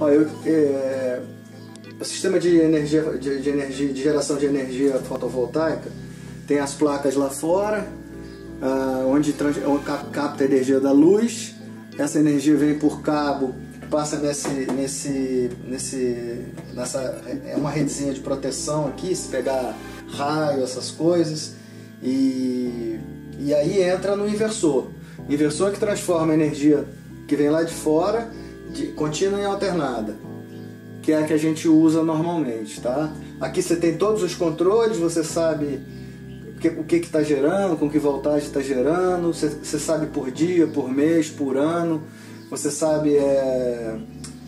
Ó, eu, é, o sistema de energia, de, de, energia, de geração de energia fotovoltaica tem as placas lá fora, ah, onde capta a energia da luz. Essa energia vem por cabo, passa nesse, nesse, nesse, nessa é uma redezinha de proteção aqui, se pegar raio, essas coisas, e, e aí entra no inversor. Inversor que transforma a energia que vem lá de fora, de, contínua em alternada, que é a que a gente usa normalmente, tá? Aqui você tem todos os controles, você sabe o que está gerando, com que voltagem está gerando, você, você, sabe por dia, por mês, por ano, você sabe é,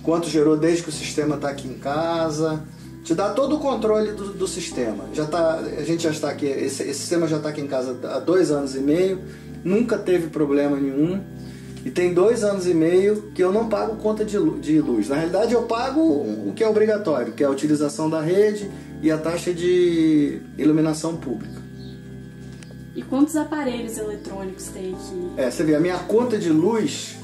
quanto gerou desde que o sistema está aqui em casa, te dá todo o controle do, do sistema. Já tá, a gente já está aqui, esse, esse sistema já está aqui em casa há dois anos e meio, nunca teve problema nenhum. E tem dois anos e meio que eu não pago conta de, luz. Na realidade, eu pago o que é obrigatório, que é a utilização da rede e a taxa de iluminação pública. E quantos aparelhos eletrônicos tem aqui? É, você vê, a minha conta de luz,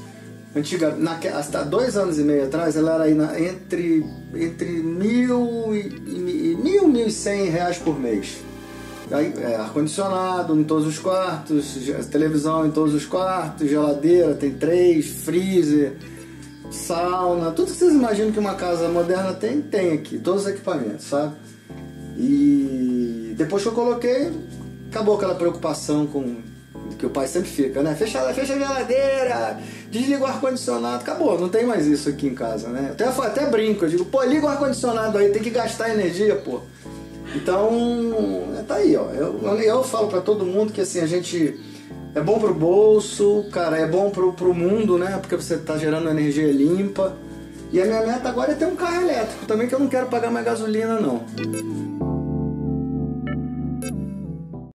antiga, na, há dois anos e meio atrás, ela era aí na, entre, entre mil e, e mil, mil e cem reais por mês. É, ar-condicionado em todos os quartos, televisão em todos os quartos, geladeira tem três, freezer, sauna, tudo que vocês imaginam que uma casa moderna tem, tem aqui, todos os equipamentos, sabe? E depois que eu coloquei, acabou aquela preocupação com que o pai sempre fica, né? Fecha, fecha a geladeira, desliga o ar-condicionado, acabou, não tem mais isso aqui em casa, né? Até, até brinco, eu digo, pô, liga o ar-condicionado aí, tem que gastar energia, pô. Então, tá aí, ó. Eu, eu falo para todo mundo que assim, a gente é bom pro bolso, cara, é bom pro, pro mundo, né? Porque você tá gerando energia limpa. E a minha meta agora é ter um carro elétrico também, que eu não quero pagar mais gasolina, não.